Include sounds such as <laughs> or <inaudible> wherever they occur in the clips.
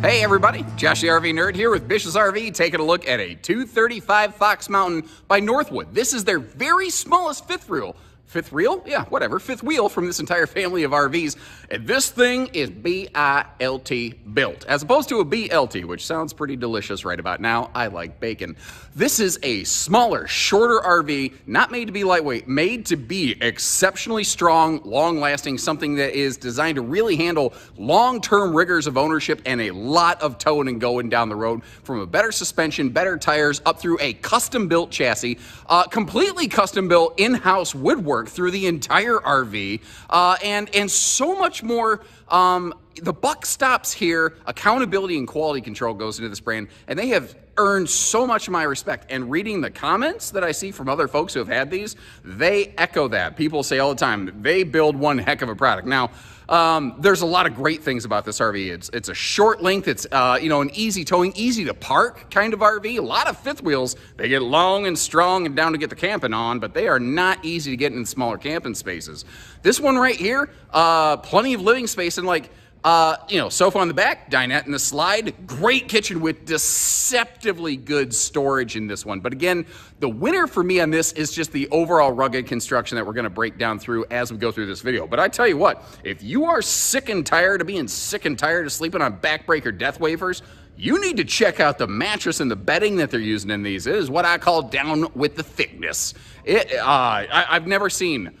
Hey everybody, Josh the RV Nerd here with Bish's RV taking a look at a 235 Fox Mountain by Northwood. This is their very smallest fifth wheel fifth reel? Yeah, whatever. Fifth wheel from this entire <laughs> family of RVs. And this thing is B-I-L-T built, as opposed to a BLT, which sounds pretty delicious right about now. I like bacon. This is a smaller, shorter RV, not made to be lightweight, made to be exceptionally strong, long-lasting, something that is designed to really handle long-term rigors of ownership and a lot of towing and going down the road from a better suspension, better tires, up through a custom-built chassis, uh, completely custom-built in-house woodwork through the entire RV, uh, and and so much more. Um, the buck stops here. Accountability and quality control goes into this brand, and they have earned so much of my respect. And reading the comments that I see from other folks who have had these, they echo that. People say all the time they build one heck of a product. Now. Um, there's a lot of great things about this RV. It's it's a short length. It's uh, you know an easy towing, easy to park kind of RV. A lot of fifth wheels they get long and strong and down to get the camping on, but they are not easy to get in smaller camping spaces. This one right here, uh, plenty of living space and like uh, you know, sofa on the back, dinette in the slide, great kitchen with deceptively good storage in this one. But again, the winner for me on this is just the overall rugged construction that we're gonna break down through as we go through this video. But I tell you what, if you are sick and tired of being sick and tired of sleeping on backbreaker death wafers, you need to check out the mattress and the bedding that they're using in these. It is what I call down with the thickness. It, uh, I, I've never seen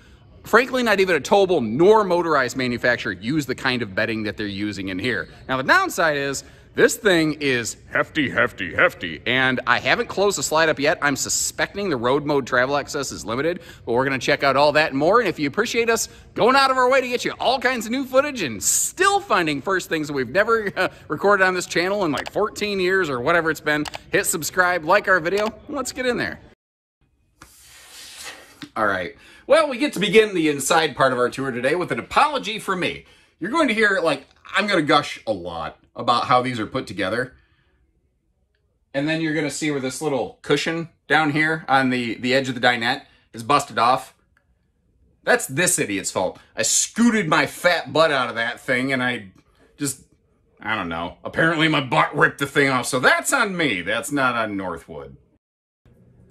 Frankly, not even a towable nor motorized manufacturer use the kind of bedding that they're using in here. Now, the downside is this thing is hefty, hefty, hefty, and I haven't closed the slide up yet. I'm suspecting the road mode travel access is limited, but we're gonna check out all that and more. And if you appreciate us going out of our way to get you all kinds of new footage and still finding first things that we've never uh, recorded on this channel in like 14 years or whatever it's been, hit subscribe, like our video, let's get in there. All right. Well, we get to begin the inside part of our tour today with an apology from me. You're going to hear, like, I'm going to gush a lot about how these are put together. And then you're going to see where this little cushion down here on the, the edge of the dinette is busted off. That's this idiot's fault. I scooted my fat butt out of that thing and I just, I don't know. Apparently my butt ripped the thing off. So that's on me. That's not on Northwood.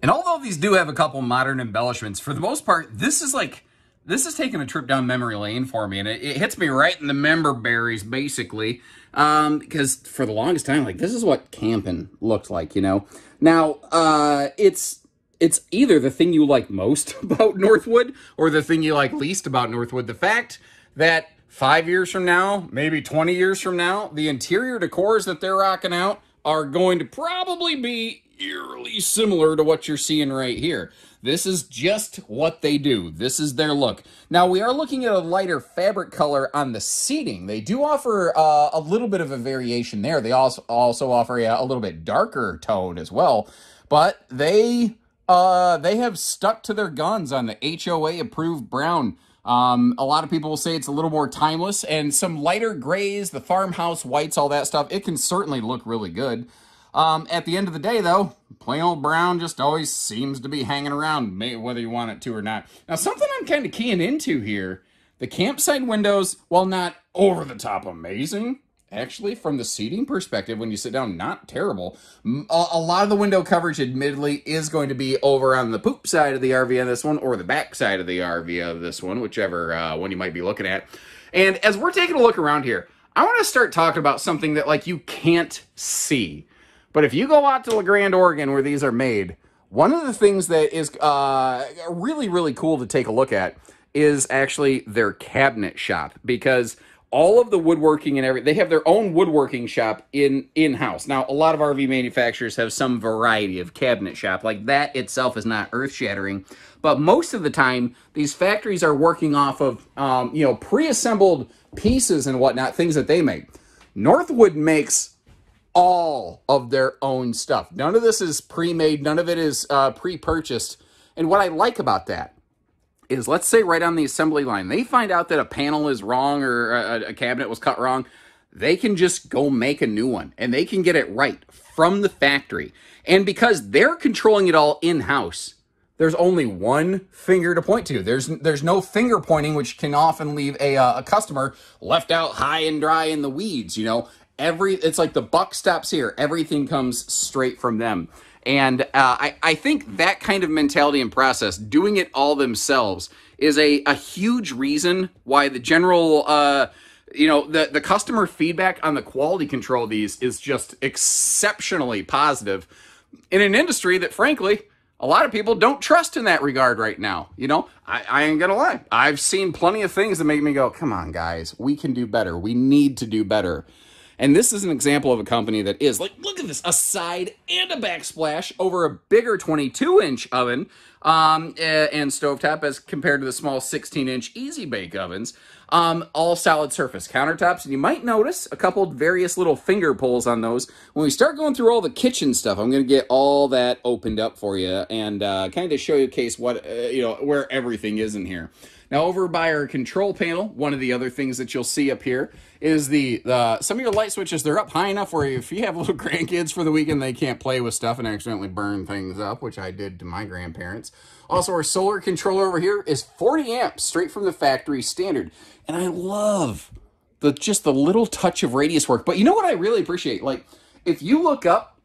And although these do have a couple modern embellishments, for the most part, this is like, this is taking a trip down memory lane for me. And it, it hits me right in the member berries, basically. Um, because for the longest time, like, this is what camping looked like, you know? Now, uh, it's, it's either the thing you like most <laughs> about Northwood or the thing you like least about Northwood. The fact that five years from now, maybe 20 years from now, the interior decors that they're rocking out are going to probably be eerily similar to what you're seeing right here. This is just what they do. This is their look. Now, we are looking at a lighter fabric color on the seating. They do offer uh, a little bit of a variation there. They also, also offer a, a little bit darker tone as well. But they, uh, they have stuck to their guns on the HOA-approved brown. Um, a lot of people will say it's a little more timeless, and some lighter grays, the farmhouse whites, all that stuff, it can certainly look really good. Um, at the end of the day, though, plain old brown just always seems to be hanging around, whether you want it to or not. Now, something I'm kind of keying into here, the campsite windows, while not over the top amazing, actually, from the seating perspective, when you sit down, not terrible. A, a, lot of the window coverage, admittedly, is going to be over on the poop side of the RV on this one, or the back side of the RV of this one, whichever uh, one you might be looking at. And as we're taking a look around here, I want to start talking about something that, like, you can't see. But if you go out to La Grande, Oregon, where these are made, one of the things that is uh, really, really cool to take a look at is actually their cabinet shop because all of the woodworking and everything they have their own woodworking shop in in-house. Now a lot of rv manufacturers have some variety of cabinet shop. Like that itself is not earth-shattering. But most of the time these factories are working off of um, you know pre-assembled pieces and whatnot things that they make. Northwood makes all of their own stuff. None of this is pre-made. None of it is uh, pre-purchased. And what I like about that is, let's say right on the assembly line, they find out that a panel is wrong or a, a cabinet was cut wrong. They can just go make a new one and they can get it right from the factory. And because they're controlling it all in-house, there's only one finger to point to. There's there's no finger pointing, which can often leave a, uh, a customer left out high and dry in the weeds. You know, every it's like the buck stops here. Everything comes straight from them. And uh, I, I think that kind of mentality and process, doing it all themselves, is a, a huge reason why the general, uh, you know, the, the customer feedback on the quality control of these is just exceptionally positive in an industry that, frankly, a lot of people don't trust in that regard right now. You know, I, I ain't gonna lie. I've seen plenty of things that make me go, come on, guys, we can do better. We need to do better. And this is an example of a company that is like, look at this, a side and a backsplash over a bigger 22 inch oven um, and stovetop as compared to the small 16 inch easy bake ovens. Um, all solid surface countertops. And you might notice a couple various little finger pulls on those. When we start going through all the kitchen stuff, I'm going to get all that opened up for you and uh, kind of show you case what, uh, you know, where everything is in here. Now over by our control panel, one of the other things that you'll see up here is the, the some of your light switches, they're up high enough where if you have <laughs> little grandkids for the weekend, they can't play with stuff and accidentally burn things up, which I did to my grandparents. Also, our solar controller over here is 40 amps, straight from the factory standard. And I love the just the little touch of radius work. But you know what I really appreciate? Like, if you look up,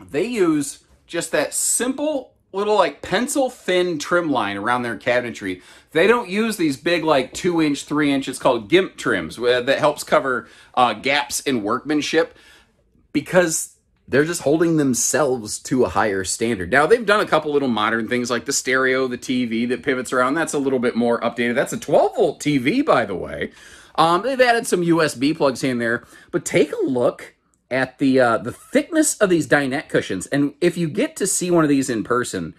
they use just that simple little like pencil thin trim line around their cabinetry. They don't use these big like two inch, three inch, it's called GIMP trims that helps cover uh, gaps in workmanship because they're just holding themselves to a higher standard. Now, they've done a couple little modern things like the stereo, the TV that pivots around. That's a little bit more updated. That's a 12 volt TV, by the way. Um, they've added some USB plugs in there, but take a look at the uh, the thickness of these dinette cushions. And if you get to see one of these in person,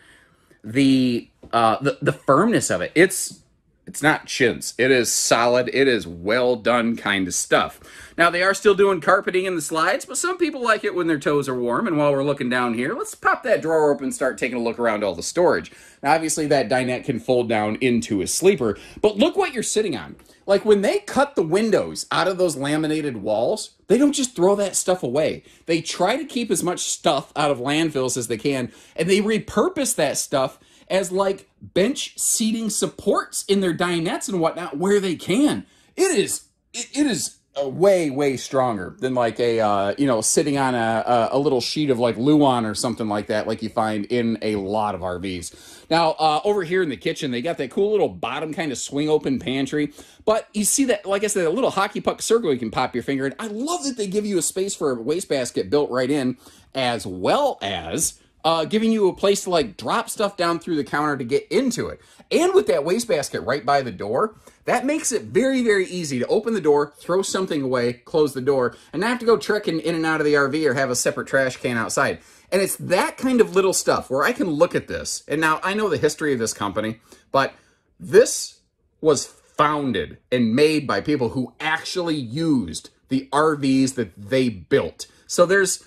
the uh, the the firmness of it, it's it's not chintz. It is solid. It is well done kind of stuff. Now, they are still doing carpeting in the slides, but some people like it when their toes are warm. And while we're looking down here, let's pop that drawer open and start taking a look around all the storage. Now, obviously, that dinette can fold down into a sleeper, but look what you're sitting on. Like when they cut the windows out of those laminated walls, they don't just throw that stuff away. They try to keep as much stuff out of landfills as they can, and they repurpose that stuff as like bench seating supports in their dinettes and whatnot where they can. It is it, it is way way stronger than like a uh, you know sitting on a, a little sheet of like Luan or something like that like you find in a lot of RVs. Now uh, over here in the kitchen they got that cool little bottom kind of swing open pantry, but you see that like I said a little hockey puck circle you can pop your finger in. I love that they give you a space for a wastebasket built right in, as well as uh, giving you a place to like drop stuff down through the counter to get into it. And with that wastebasket right by the door, that makes it very, very easy to open the door, throw something away, close the door, and not have to go trekking in and out of the RV or have a separate trash can outside. And it's that kind of little stuff where I can look at this. And now I know the history of this company, but this was founded and made by people who actually used the RVs that they built. So there's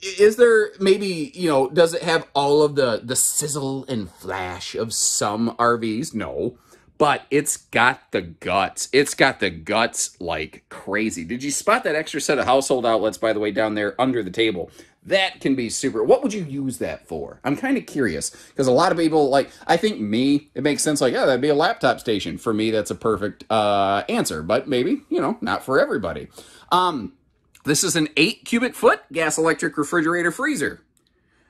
is there maybe you know does it have all of the the sizzle and flash of some RVs? No, but it's got the guts. It's got the guts like crazy. Did you spot that extra set of household outlets by the way down there under the table? That can be super. What would you use that for? I'm kind of curious because a lot of people like. I think me, it makes sense. Like, yeah, that'd be a laptop station for me. That's a perfect uh, answer, but maybe you know not for everybody. Um, this is an 8 cubic foot gas electric refrigerator freezer.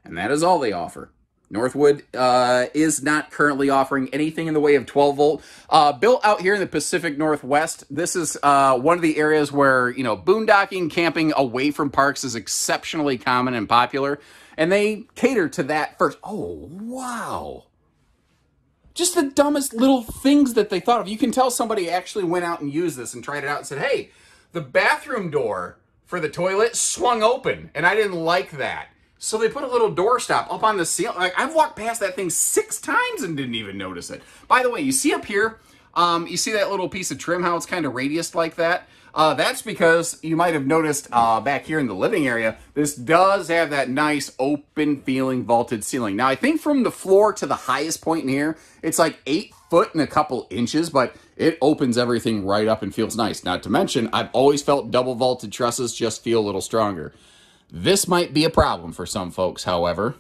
And that is all they offer. Northwood uh, is not currently offering anything in the way of 12 volt. Uh, built out here in the Pacific Northwest, this is uh, one of the areas where, you know, boondocking, camping away from parks is exceptionally common and popular. And they cater to that first. Oh, wow. Just the dumbest little things that they thought of. You can tell somebody actually went out and used this and tried it out and said, hey, the bathroom door for the toilet swung open, and I didn't like that. So they put a little doorstop up on the ceiling. Like I've walked past that thing six times and didn't even notice it. By the way, you see up here, um, you see that little piece of trim, how it's kind of radiused like that? Uh, that's because you might have noticed uh, back here in the living area, this does have that nice open feeling vaulted ceiling. Now, I think from the floor to the highest point in here, it's like eight foot and a couple inches, but it opens everything right up and feels nice. Not to mention, I've always felt double vaulted trusses just feel a little stronger. This might be a problem for some folks, however.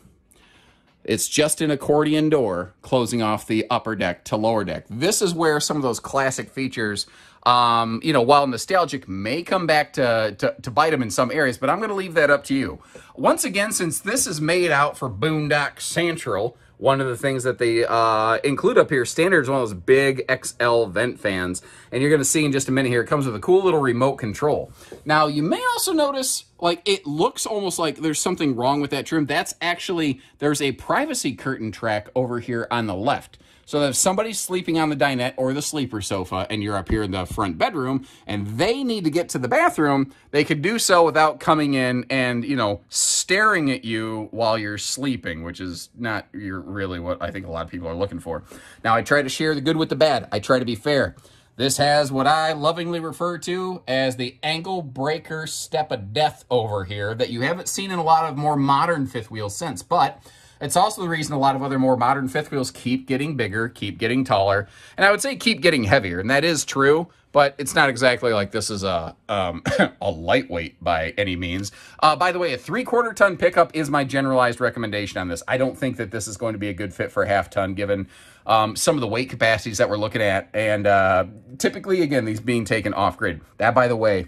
It's just an accordion door closing off the upper deck to lower deck. This is where some of those classic features, um, you know, while nostalgic may come back to, to, to bite them in some areas, but I'm going to leave that up to you. Once again, since this is made out for Boondock Central, one of the things that they uh, include up here, standard is one of those big XL vent fans. And you're going to see in just a minute here, it comes with a cool little remote control. Now, you may also notice, like, it looks almost like there's something wrong with that trim. That's actually, there's a privacy curtain track over here on the left. So that if somebody's sleeping on the dinette or the sleeper sofa and you're up here in the front bedroom and they need to get to the bathroom, they could do so without coming in and, you know, staring at you while you're sleeping, which is not really what I think a lot of people are looking for. Now, I try to share the good with the bad. I try to be fair. This has what I lovingly refer to as the angle breaker step of death over here that you haven't seen in a lot of more modern fifth wheels since, but it's also the reason a lot of other more modern fifth wheels keep getting bigger, keep getting taller, and I would say keep getting heavier, and that is true, but it's not exactly like this is a um, <laughs> a lightweight by any means. Uh, by the way, a three-quarter ton pickup is my generalized recommendation on this. I don't think that this is going to be a good fit for a half ton given um, some of the weight capacities that we're looking at, and uh, typically, again, these being taken off-grid. That, by the way,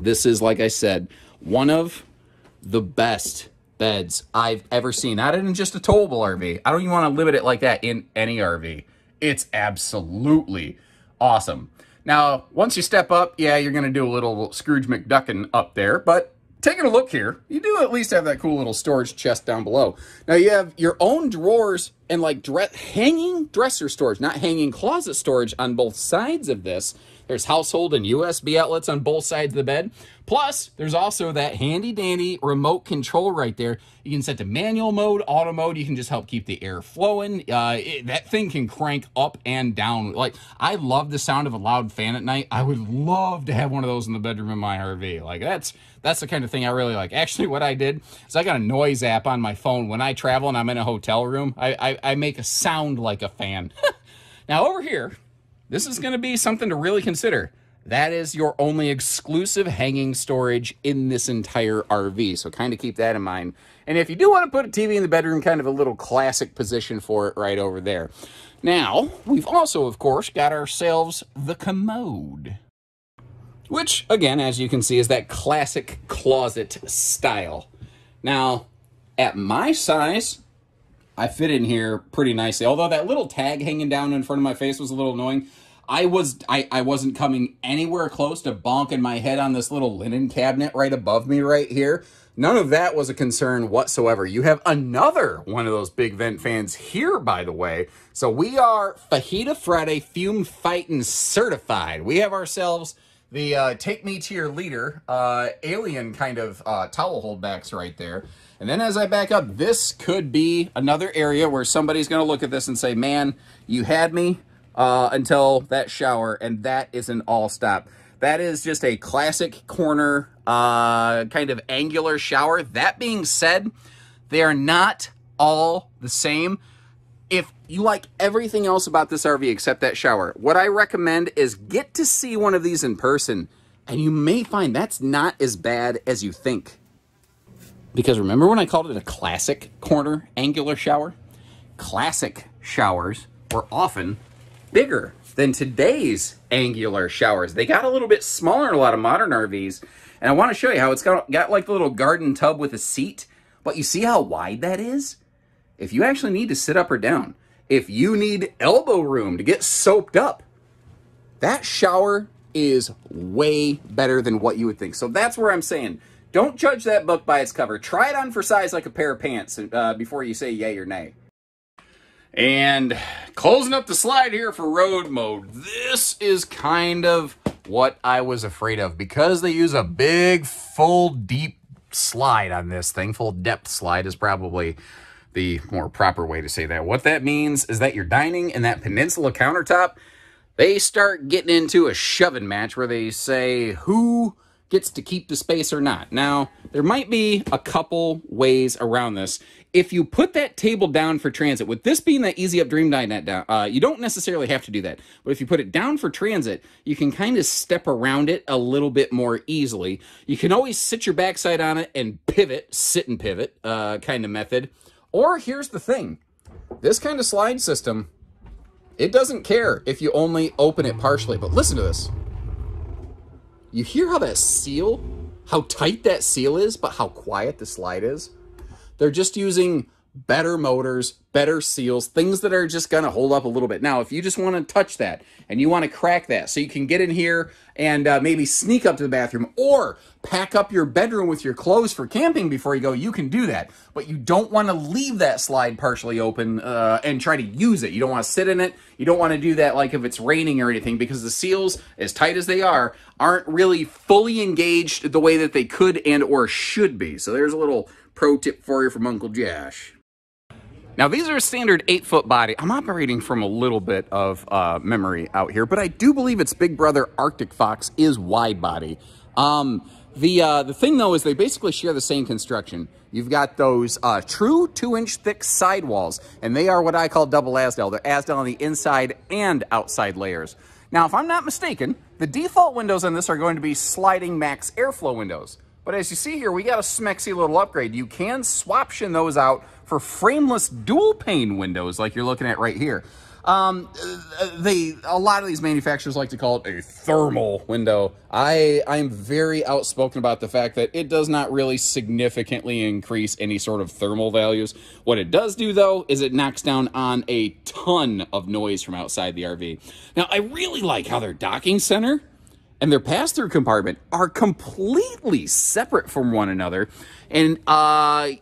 this is, like I said, one of the best beds I've ever seen. Not in just a towable RV. I don't even want to limit it like that in any RV. It's absolutely awesome. Now, once you step up, yeah, you're going to do a little Scrooge McDuckin up there, but taking a look here, you do at least have that cool little storage chest down below. Now, you have your own drawers and like dre hanging dresser storage, not hanging closet storage on both sides of this. There's household and USB outlets on both sides of the bed. Plus, there's also that handy dandy remote control right there. You can set to manual mode, auto mode. You can just help keep the air flowing. Uh, it, that thing can crank up and down. Like, I love the sound of a loud fan at night. I would love to have one of those in the bedroom in my RV. Like, that's that's the kind of thing I really like. Actually, what I did is I got a noise app on my phone. When I travel and I'm in a hotel room, I, I, I make a sound like a fan. <laughs> now, over here, this is going to be something to really consider. That is your only exclusive hanging storage in this entire RV. So kind of keep that in mind. And if you do want to put a TV in the bedroom, kind of a little classic position for it right over there. Now, we've also, of course, got ourselves the commode. Which, again, as you can see, is that classic closet style. Now, at my size, I fit in here pretty nicely. Although that little tag hanging down in front of my face was a little annoying. I was I, I wasn't coming anywhere close to bonking my head on this little linen cabinet right above me right here. None of that was a concern whatsoever. You have another one of those big vent fans here, by the way. So we are Fajita Friday Fume Fighting certified. We have ourselves the uh, Take Me to Your Leader uh, alien kind of uh, towel holdbacks right there. And then as I back up, this could be another area where somebody's going to look at this and say, man, you had me uh, until that shower, and that is an all stop. That is just a classic corner uh, kind of angular shower. That being said, they are not all the same. If you like everything else about this RV except that shower, what I recommend is get to see one of these in person, and you may find that's not as bad as you think. Because remember when I called it a classic corner angular shower? Classic showers were often bigger than today's angular showers. They got a little bit smaller in a lot of modern RVs. And I want to show you how it's got, got like the little garden tub with a seat. But you see how wide that is? If you actually need to sit up or down, if you need elbow room to get soaked up, that shower is way better than what you would think. So that's where I'm saying don't judge that book by its cover. Try it on for size like a pair of pants uh, before you say yay or nay. And closing up the slide here for road mode. This is kind of what I was afraid of because they use a big, full, deep slide on this thing. Full depth slide is probably the more proper way to say that. What that means is that you're dining in that peninsula countertop. They start getting into a shoving match where they say who gets to keep the space or not. Now, there might be a couple ways around this. If you put that table down for transit, with this being that Easy Up Dream Dinette down, uh, you don't necessarily have to do that. But if you put it down for transit, you can kind of step around it a little bit more easily. You can always sit your backside on it and pivot, sit and pivot uh, kind of method. Or here's the thing. This kind of slide system, it doesn't care if you only open it partially. But listen to this. You hear how that seal, how tight that seal is, but how quiet the slide is? They're just using better motors, better seals, things that are just going to hold up a little bit. Now, if you just want to touch that and you want to crack that so you can get in here and uh, maybe sneak up to the bathroom or pack up your bedroom with your clothes for camping before you go, you can do that. But you don't want to leave that slide partially open uh, and try to use it. You don't want to sit in it. You don't want to do that like if it's raining or anything because the seals, as tight as they are, aren't really fully engaged the way that they could and or should be. So there's a little pro tip for you from Uncle Josh. Now these are a standard eight foot body. I'm operating from a little bit of uh, memory out here, but I do believe its big brother Arctic Fox is wide body. Um, the, uh, the thing though is they basically share the same construction. You've got those uh, true two inch thick sidewalls, and they are what I call double Azdel. They're Azdel on the inside and outside layers. Now, if I'm not mistaken, the default windows on this are going to be sliding max airflow windows. But as you see here, we got a smexy little upgrade. You can swaption those out for frameless dual pane windows like you're looking at right here. Um, they a lot of these manufacturers like to call it a thermal window. I I'm very outspoken about the fact that it does not really significantly increase any sort of thermal values. What it does do though is it knocks down on a ton of noise from outside the RV. Now I really like how their docking center and their pass-through compartment are completely separate from one another. And uh,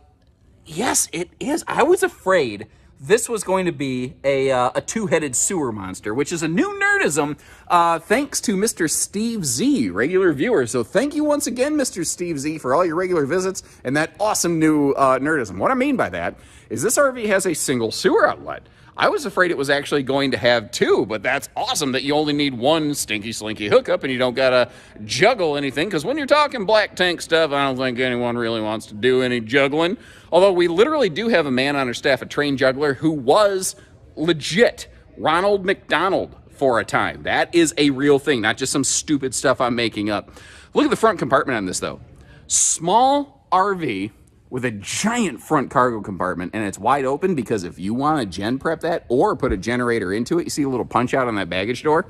yes, it is. I was afraid this was going to be a, uh, a two-headed sewer monster, which is a new nerdism uh, thanks to Mr. Steve Z, regular viewer. So thank you once again, Mr. Steve Z, for all your regular visits and that awesome new uh, nerdism. What I mean by that is this RV has a single sewer outlet. I was afraid it was actually going to have two, but that's awesome that you only need one stinky slinky hookup and you don't gotta juggle anything. Because when you're talking black tank stuff, I don't think anyone really wants to do any juggling. Although we literally do have a man on our staff, a trained juggler, who was legit Ronald McDonald for a time. That is a real thing, not just some stupid stuff I'm making up. Look at the front compartment on this though. Small RV with a giant front cargo compartment and it's wide open because if you want to gen prep that or put a generator into it, you see a little punch out on that baggage door?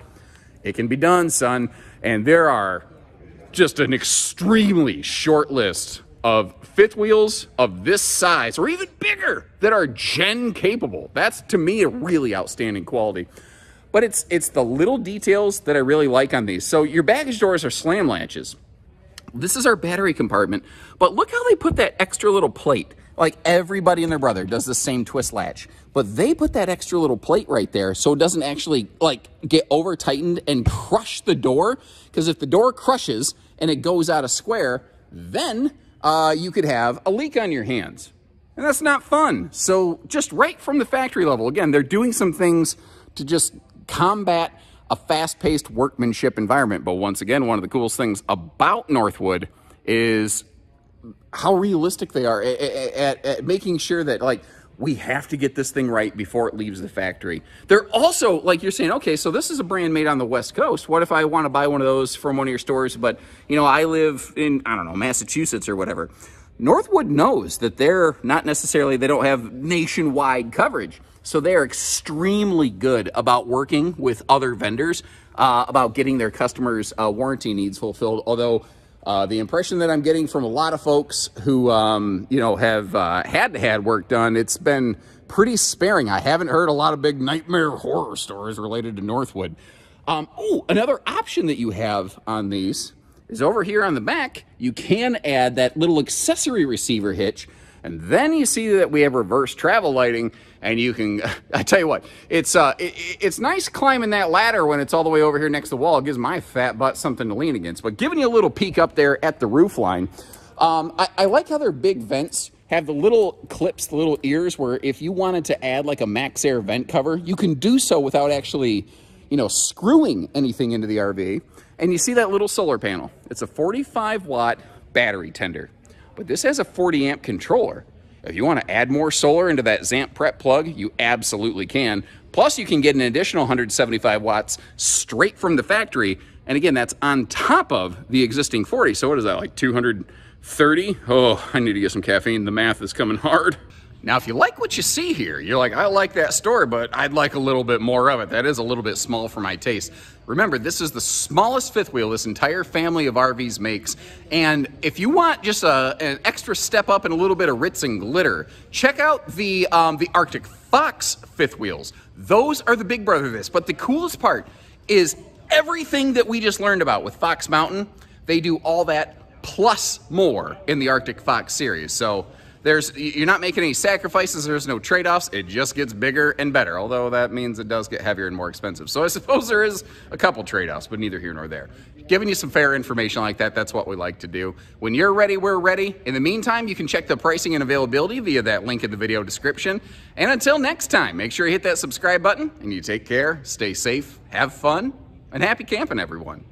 It can be done, son. And there are just an extremely short list of fifth wheels of this size or even bigger that are gen capable. That's to me a really outstanding quality. But it's it's the little details that I really like on these. So your baggage doors are slam latches. This is our battery compartment, but look how they put that extra little plate. Like everybody and their brother does the same twist latch, but they put that extra little plate right there so it doesn't actually like get over tightened and crush the door. Because if the door crushes and it goes out of square, then uh, you could have a leak on your hands. And that's not fun. So just right from the factory level, again, they're doing some things to just combat a fast-paced workmanship environment. But once again, one of the coolest things about Northwood is how realistic they are at, at, at, making sure that like we have to get this thing right before it leaves the factory. They're also like you're saying, okay, so this is a brand made on the West Coast. What if I want to buy one of those from one of your stores, but you know I live in I don't know Massachusetts or whatever. Northwood knows that they're not necessarily they don't have nationwide coverage. So they're extremely good about working with other vendors uh, about getting their customers' uh, warranty needs fulfilled. Although uh, the impression that I'm getting from a lot of folks who, um, you know, have uh, had had work done, it's been pretty sparing. I haven't heard a lot of big nightmare horror stories related to Northwood. Um, oh, another option that you have on these is over here on the back, you can add that little accessory receiver hitch and then you see that we have reverse travel lighting and you can, <laughs> I tell you what, it's uh, it, it's nice climbing that ladder when it's all the way over here next to the wall. It gives my fat butt something to lean against. But giving you a little peek up there at the roof line, um, I, I like how their big vents have the little clips, the little ears, where if you wanted to add like a MaxxAir vent cover, you can do so without actually, you know, screwing anything into the RV. And you see that little solar panel. It's a 45 watt battery tender. But this has a 40 amp controller. If you want to add more solar into that ZAMP prep plug, you absolutely can. Plus, you can get an additional 175 watts straight from the factory. And again, that's on top of the existing 40. So what is that, like 230? Oh, I need to get some caffeine. The math is coming hard. Now, if you like what you see here, you're like, I like that story, but I'd like a little bit more of it. That is a little bit small for my taste. Remember, this is the smallest fifth wheel this entire family of RVs makes. And if you want just a, an extra step up and a little bit of ritz and glitter, check out the, um, the Arctic Fox fifth wheels. Those are the big brother of this. But the coolest part is everything that we just learned about with Fox Mountain, they do all that plus more in the Arctic Fox series. So there's you're not making any sacrifices there's no trade-offs it just gets bigger and better although that means it does get heavier and more expensive. So i suppose there is a couple trade-offs but neither here nor there. Giving you some fair information like that that's what we like to do. When you're ready we're ready. In the meantime you can check the pricing and availability via that link in the video description. And until next time make sure you hit that subscribe button and you take care stay safe have fun and happy camping everyone